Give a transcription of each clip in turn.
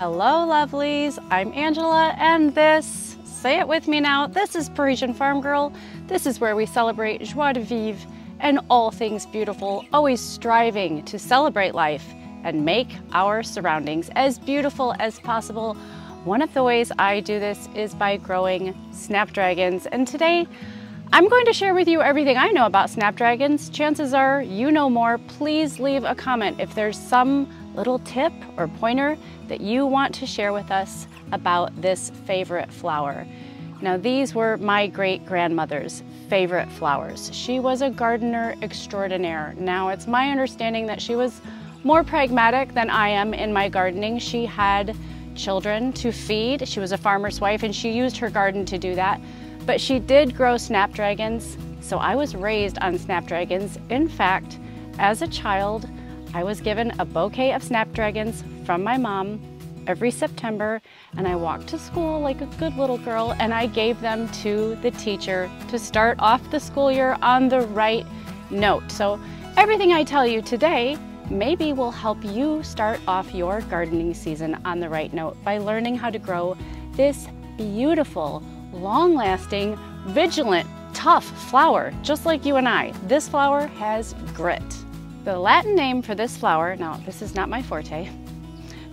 Hello lovelies, I'm Angela and this, say it with me now, this is Parisienne Farmgirl. This is where we celebrate joie de vivre and all things beautiful, always striving to celebrate life and make our surroundings as beautiful as possible. One of the ways I do this is by growing snapdragons and today I'm going to share with you everything I know about snapdragons. Chances are you know more. Please leave a comment if there's some little tip or pointer that you want to share with us about this favorite flower. Now these were my great grandmother's favorite flowers. She was a gardener extraordinaire. Now it's my understanding that she was more pragmatic than I am in my gardening. She had children to feed. She was a farmer's wife and she used her garden to do that. But she did grow snapdragons, so I was raised on snapdragons. In fact, as a child, I was given a bouquet of snapdragons from my mom every September and I walked to school like a good little girl and I gave them to the teacher to start off the school year on the right note. So everything I tell you today maybe will help you start off your gardening season on the right note by learning how to grow this beautiful long-lasting, vigilant, tough flower, just like you and I. This flower has grit. The Latin name for this flower, now this is not my forte,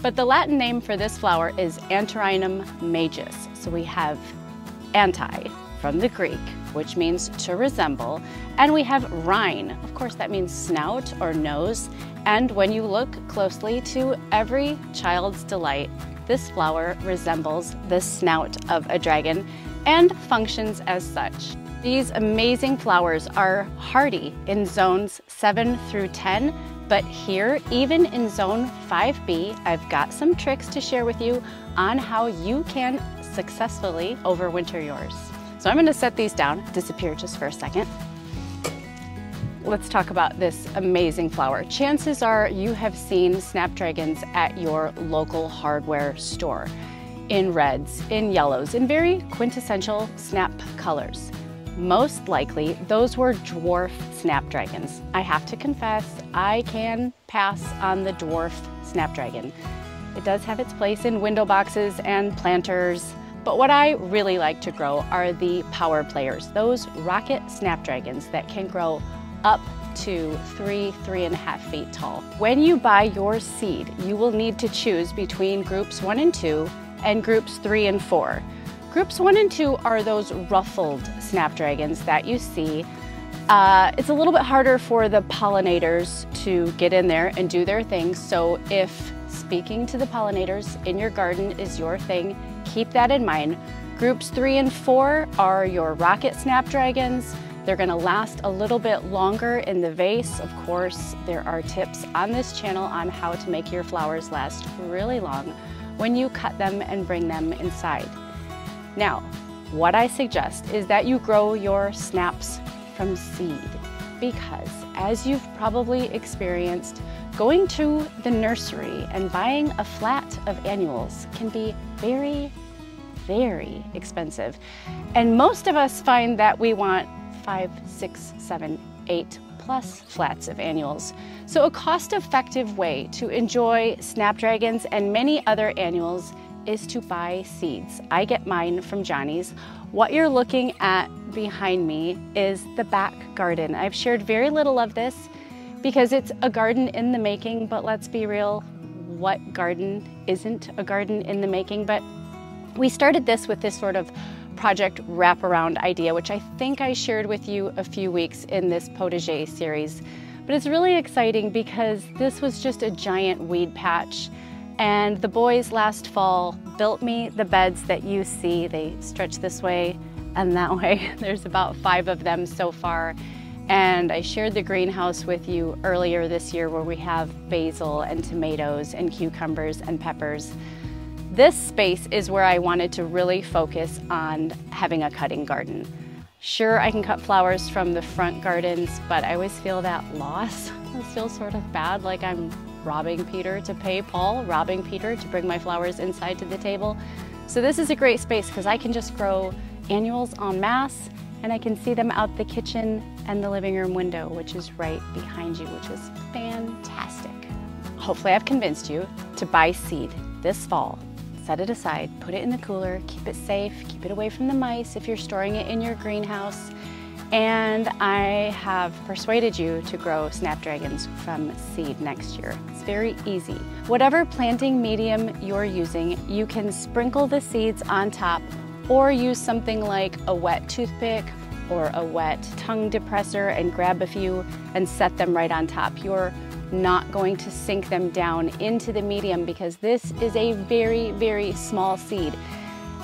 but the Latin name for this flower is Antirrhinum majus. So we have anti from the Greek, which means to resemble, and we have rhine. Of course, that means snout or nose. And when you look closely to every child's delight, this flower resembles the snout of a dragon and functions as such. These amazing flowers are hardy in zones 7 through 10, but here, even in zone 5B, I've got some tricks to share with you on how you can successfully overwinter yours. So I'm gonna set these down, disappear just for a second. Let's talk about this amazing flower. Chances are you have seen snapdragons at your local hardware store in reds, in yellows, in very quintessential snap colors. Most likely, those were dwarf snapdragons. I have to confess, I can pass on the dwarf snapdragon. It does have its place in window boxes and planters, but what I really like to grow are the power players, those rocket snapdragons that can grow up to three, three and a half feet tall. When you buy your seed, you will need to choose between groups one and two and groups three and four. Groups one and two are those ruffled snapdragons that you see. Uh, it's a little bit harder for the pollinators to get in there and do their thing. So if speaking to the pollinators in your garden is your thing, keep that in mind. Groups three and four are your rocket snapdragons. They're gonna last a little bit longer in the vase. Of course, there are tips on this channel on how to make your flowers last really long when you cut them and bring them inside. Now, what I suggest is that you grow your snaps from seed because as you've probably experienced, going to the nursery and buying a flat of annuals can be very, very expensive. And most of us find that we want five, six, seven, eight plus flats of annuals. So a cost-effective way to enjoy snapdragons and many other annuals is to buy seeds. I get mine from Johnny's. What you're looking at behind me is the back garden. I've shared very little of this because it's a garden in the making, but let's be real, what garden isn't a garden in the making? But we started this with this sort of project wraparound idea, which I think I shared with you a few weeks in this potager series. But it's really exciting because this was just a giant weed patch and the boys last fall built me the beds that you see. They stretch this way and that way. There's about five of them so far. And I shared the greenhouse with you earlier this year where we have basil and tomatoes and cucumbers and peppers. This space is where I wanted to really focus on having a cutting garden. Sure, I can cut flowers from the front gardens, but I always feel that loss. I feel sort of bad, like I'm robbing Peter to pay Paul, robbing Peter to bring my flowers inside to the table. So this is a great space because I can just grow annuals en masse and I can see them out the kitchen and the living room window, which is right behind you, which is fantastic. Hopefully I've convinced you to buy seed this fall. Set it aside, put it in the cooler, keep it safe, keep it away from the mice if you're storing it in your greenhouse. And I have persuaded you to grow snapdragons from seed next year. It's very easy. Whatever planting medium you're using, you can sprinkle the seeds on top or use something like a wet toothpick or a wet tongue depressor and grab a few and set them right on top. You're not going to sink them down into the medium because this is a very, very small seed.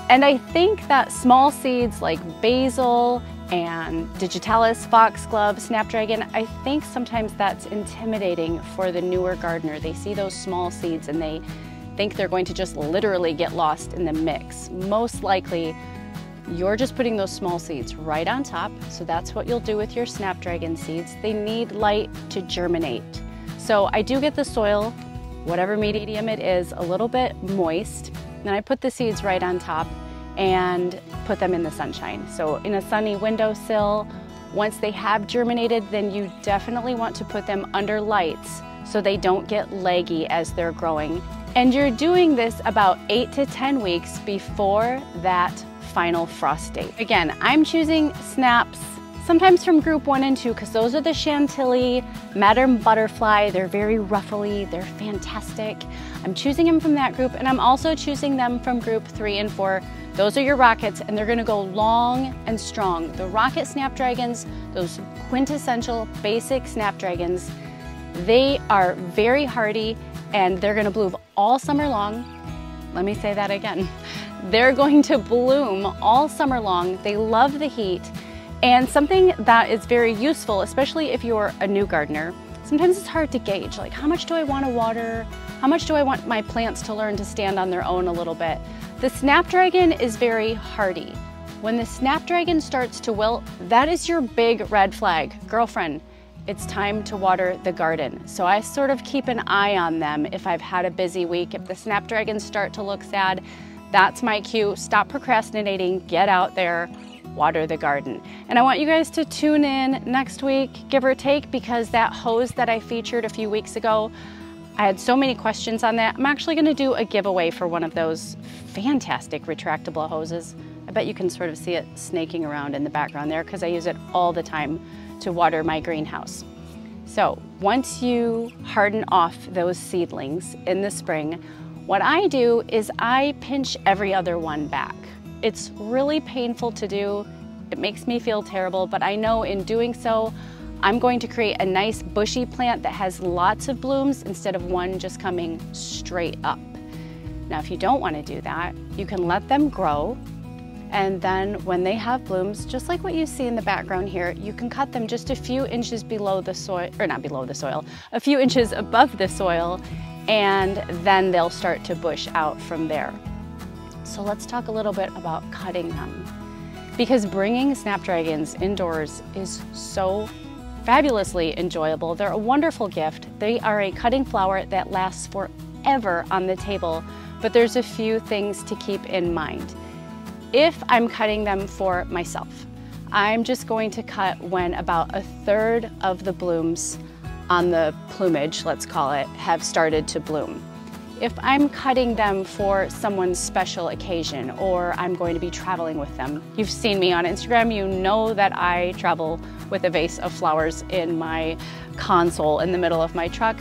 And I think that small seeds like basil and digitalis, foxglove, snapdragon, I think sometimes that's intimidating for the newer gardener. They see those small seeds and they think they're going to just literally get lost in the mix. Most likely, you're just putting those small seeds right on top. So that's what you'll do with your snapdragon seeds. They need light to germinate. So I do get the soil, whatever medium it is, a little bit moist. Then I put the seeds right on top and put them in the sunshine. So in a sunny windowsill, once they have germinated, then you definitely want to put them under lights so they don't get leggy as they're growing. And you're doing this about eight to 10 weeks before that final frost date. Again, I'm choosing snaps sometimes from group one and two because those are the Chantilly, Madame Butterfly. They're very ruffly, they're fantastic. I'm choosing them from that group and I'm also choosing them from group three and four those are your rockets and they're gonna go long and strong. The rocket snapdragons, those quintessential basic snapdragons, they are very hardy and they're gonna bloom all summer long. Let me say that again. They're going to bloom all summer long. They love the heat. And something that is very useful, especially if you're a new gardener, sometimes it's hard to gauge, like how much do I wanna water? How much do I want my plants to learn to stand on their own a little bit? The snapdragon is very hardy. When the snapdragon starts to wilt, that is your big red flag. Girlfriend, it's time to water the garden. So I sort of keep an eye on them if I've had a busy week. If the snapdragons start to look sad, that's my cue. Stop procrastinating, get out there, water the garden. And I want you guys to tune in next week, give or take, because that hose that I featured a few weeks ago, I had so many questions on that. I'm actually gonna do a giveaway for one of those fantastic retractable hoses. I bet you can sort of see it snaking around in the background there because I use it all the time to water my greenhouse. So once you harden off those seedlings in the spring, what I do is I pinch every other one back. It's really painful to do. It makes me feel terrible, but I know in doing so, I'm going to create a nice bushy plant that has lots of blooms instead of one just coming straight up. Now, if you don't want to do that, you can let them grow and then when they have blooms, just like what you see in the background here, you can cut them just a few inches below the soil, or not below the soil, a few inches above the soil, and then they'll start to bush out from there. So let's talk a little bit about cutting them. Because bringing snapdragons indoors is so fabulously enjoyable. They're a wonderful gift. They are a cutting flower that lasts forever on the table, but there's a few things to keep in mind. If I'm cutting them for myself, I'm just going to cut when about a third of the blooms on the plumage, let's call it, have started to bloom. If I'm cutting them for someone's special occasion or I'm going to be traveling with them, you've seen me on Instagram, you know that I travel with a vase of flowers in my console in the middle of my truck,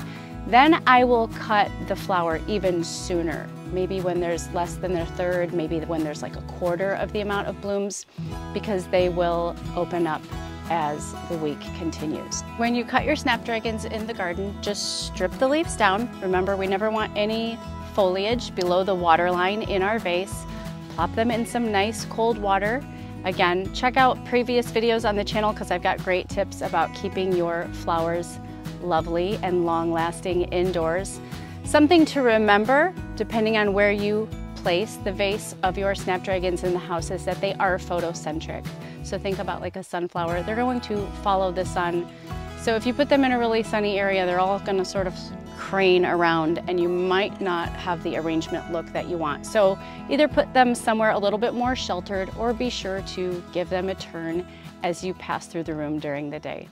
then I will cut the flower even sooner. Maybe when there's less than a third, maybe when there's like a quarter of the amount of blooms, because they will open up as the week continues. When you cut your snapdragons in the garden, just strip the leaves down. Remember, we never want any foliage below the water line in our vase. Plop them in some nice cold water. Again, check out previous videos on the channel because I've got great tips about keeping your flowers lovely and long lasting indoors. Something to remember, depending on where you place the vase of your snapdragons in the house is that they are photocentric. So think about like a sunflower, they're going to follow the sun. So if you put them in a really sunny area, they're all gonna sort of crane around and you might not have the arrangement look that you want. So either put them somewhere a little bit more sheltered or be sure to give them a turn as you pass through the room during the day.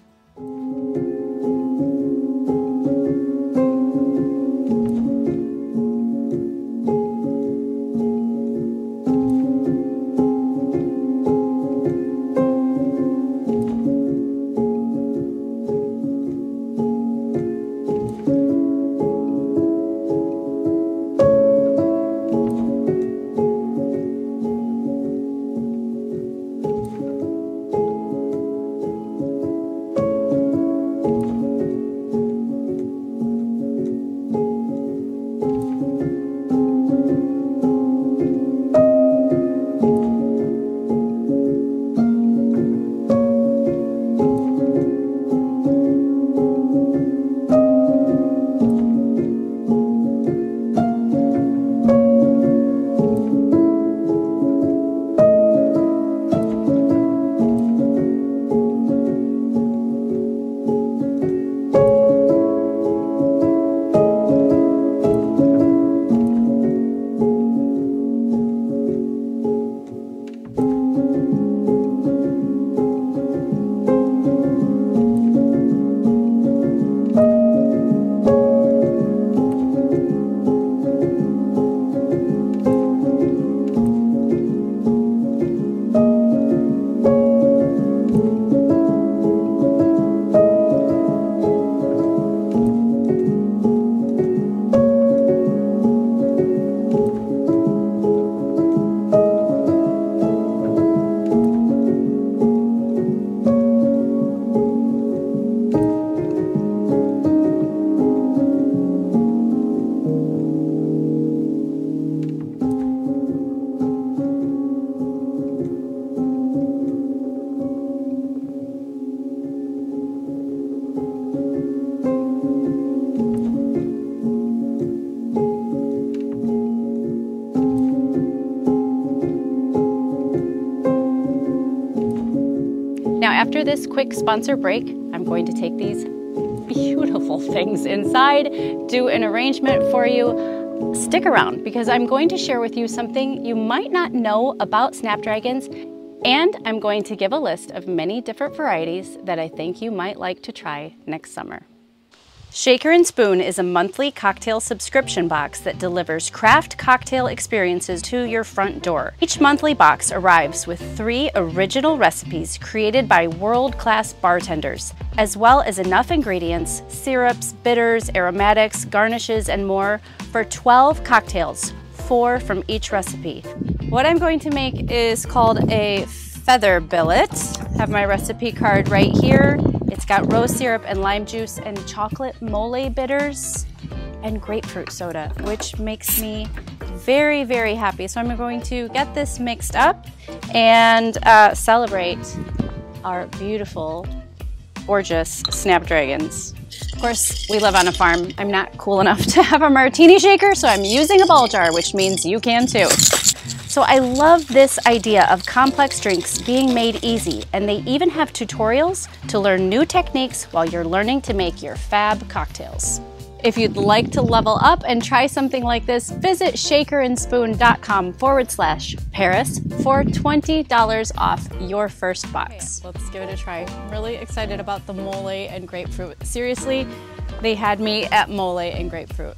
This quick sponsor break, I'm going to take these beautiful things inside, do an arrangement for you. Stick around because I'm going to share with you something you might not know about snapdragons and I'm going to give a list of many different varieties that I think you might like to try next summer. Shaker and Spoon is a monthly cocktail subscription box that delivers craft cocktail experiences to your front door. Each monthly box arrives with three original recipes created by world-class bartenders, as well as enough ingredients, syrups, bitters, aromatics, garnishes, and more for 12 cocktails, four from each recipe. What I'm going to make is called a feather billet. I Have my recipe card right here. It's got rose syrup and lime juice and chocolate mole bitters and grapefruit soda, which makes me very, very happy. So I'm going to get this mixed up and uh, celebrate our beautiful, gorgeous snapdragons. Of course, we live on a farm. I'm not cool enough to have a martini shaker, so I'm using a ball jar, which means you can too. So I love this idea of complex drinks being made easy, and they even have tutorials to learn new techniques while you're learning to make your fab cocktails. If you'd like to level up and try something like this, visit shakerandspoon.com forward slash Paris for $20 off your first box. Okay, let's give it a try. I'm really excited about the mole and grapefruit. Seriously, they had me at mole and grapefruit.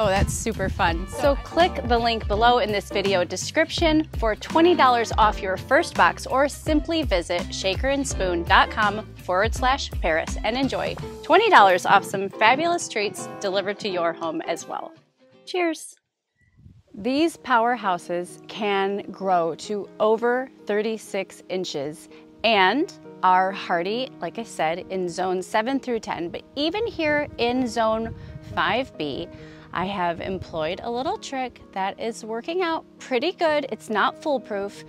Oh, that's super fun. So click the link below in this video description for $20 off your first box or simply visit shakerandspoon.com forward slash Paris and enjoy $20 off some fabulous treats delivered to your home as well. Cheers. These powerhouses can grow to over 36 inches and are hardy, like I said, in zone 7 through 10, but even here in zone 5B, I have employed a little trick that is working out pretty good. It's not foolproof,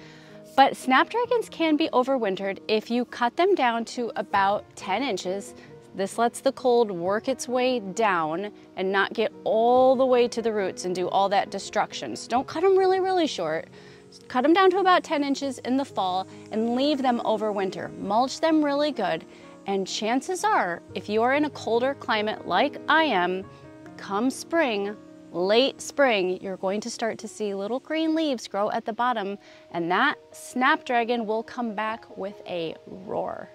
but snapdragons can be overwintered if you cut them down to about 10 inches. This lets the cold work its way down and not get all the way to the roots and do all that destruction. So don't cut them really, really short. Cut them down to about 10 inches in the fall and leave them over winter. Mulch them really good. And chances are, if you are in a colder climate like I am, come spring, late spring, you're going to start to see little green leaves grow at the bottom and that snapdragon will come back with a roar.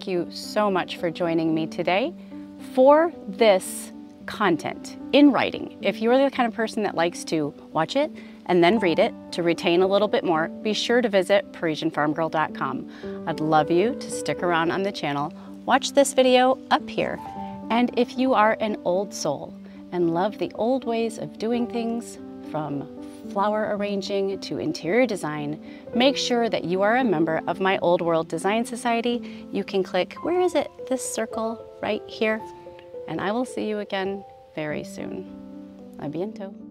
Thank you so much for joining me today for this content in writing. If you're the kind of person that likes to watch it and then read it to retain a little bit more, be sure to visit ParisienneFarmgirl.com. I'd love you to stick around on the channel, watch this video up here, and if you are an old soul and love the old ways of doing things from flower arranging to interior design, make sure that you are a member of my Old World Design Society. You can click, where is it? This circle right here. And I will see you again very soon. A.